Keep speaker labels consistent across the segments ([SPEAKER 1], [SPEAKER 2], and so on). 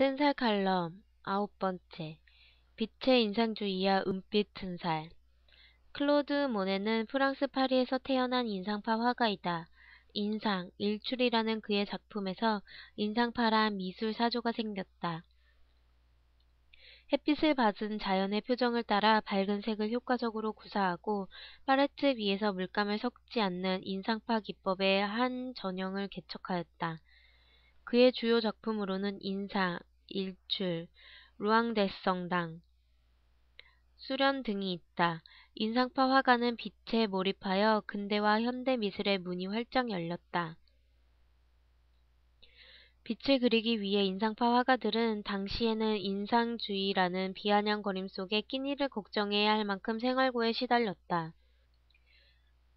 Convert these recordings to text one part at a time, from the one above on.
[SPEAKER 1] 튼살 칼럼 아홉 번째 빛의 인상주의와 은빛 튼살 클로드 모네는 프랑스 파리에서 태어난 인상파 화가이다. 인상, 일출이라는 그의 작품에서 인상파란 미술 사조가 생겼다. 햇빛을 받은 자연의 표정을 따라 밝은 색을 효과적으로 구사하고 팔레트 위에서 물감을 섞지 않는 인상파 기법의 한 전형을 개척하였다. 그의 주요 작품으로는 인상, 일출, 루앙데성당, 수련 등이 있다. 인상파 화가는 빛에 몰입하여 근대와 현대 미술의 문이 활짝 열렸다. 빛을 그리기 위해 인상파 화가들은 당시에는 인상주의라는 비아냥거림 속에 끼니를 걱정해야 할 만큼 생활고에 시달렸다.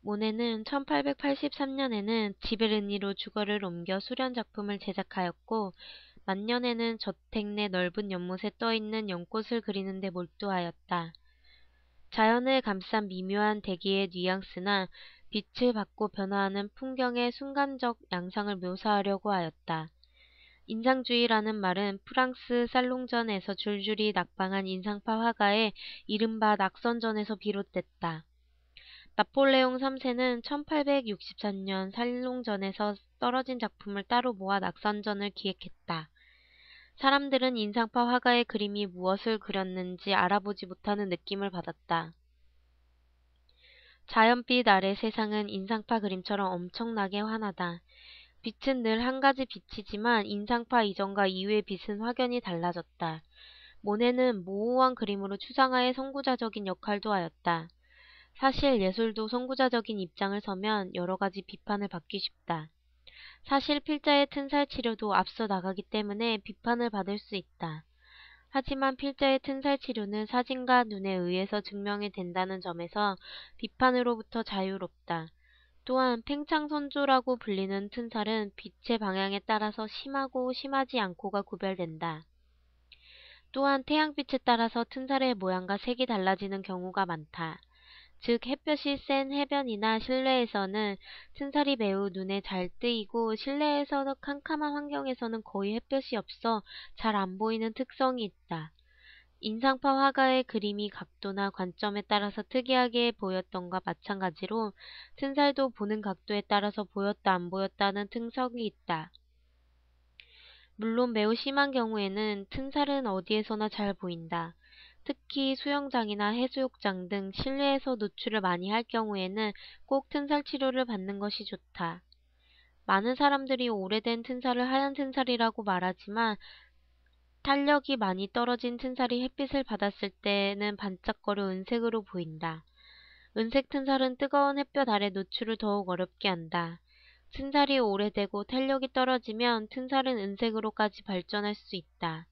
[SPEAKER 1] 모네는 1883년에는 지베르니로 주거를 옮겨 수련 작품을 제작하였고 만년에는 저택 내 넓은 연못에 떠있는 연꽃을 그리는 데 몰두하였다. 자연을 감싼 미묘한 대기의 뉘앙스나 빛을 받고 변화하는 풍경의 순간적 양상을 묘사하려고 하였다. 인상주의라는 말은 프랑스 살롱전에서 줄줄이 낙방한 인상파 화가의 이른바 낙선전에서 비롯됐다. 나폴레옹 3세는 1863년 살롱전에서 떨어진 작품을 따로 모아 낙선전을 기획했다. 사람들은 인상파 화가의 그림이 무엇을 그렸는지 알아보지 못하는 느낌을 받았다. 자연빛 아래 세상은 인상파 그림처럼 엄청나게 환하다. 빛은 늘 한 가지 빛이지만 인상파 이전과 이후의 빛은 확연히 달라졌다. 모네는 모호한 그림으로 추상화의 선구자적인 역할도 하였다. 사실 예술도 선구자적인 입장을 서면 여러 가지 비판을 받기 쉽다. 사실 필자의 튼살 치료도 앞서 나가기 때문에 비판을 받을 수 있다. 하지만 필자의 튼살 치료는 사진과 눈에 의해서 증명이 된다는 점에서 비판으로부터 자유롭다. 또한 팽창선조라고 불리는 튼살은 빛의 방향에 따라서 심하고 심하지 않고가 구별된다. 또한 태양빛에 따라서 튼살의 모양과 색이 달라지는 경우가 많다. 즉 햇볕이 센 해변이나 실내에서는 튼살이 매우 눈에 잘 뜨이고 실내에서 캄캄한 환경에서는 거의 햇볕이 없어 잘 안 보이는 특성이 있다. 인상파 화가의 그림이 각도나 관점에 따라서 특이하게 보였던과 마찬가지로 튼살도 보는 각도에 따라서 보였다 안 보였다는 특성이 있다. 물론 매우 심한 경우에는 튼살은 어디에서나 잘 보인다. 특히 수영장이나 해수욕장 등 실내에서 노출을 많이 할 경우에는 꼭 튼살 치료를 받는 것이 좋다. 많은 사람들이 오래된 튼살을 하얀 튼살이라고 말하지만 탄력이 많이 떨어진 튼살이 햇빛을 받았을 때는 반짝거려 은색으로 보인다. 은색 튼살은 뜨거운 햇볕 아래 노출을 더욱 어렵게 한다. 튼살이 오래되고 탄력이 떨어지면 튼살은 은색으로까지 발전할 수 있다.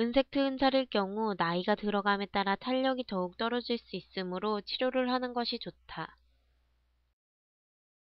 [SPEAKER 1] 은색 트은살일 경우 나이가 들어감에 따라 탄력이 더욱 떨어질 수 있으므로 치료를 하는 것이 좋다.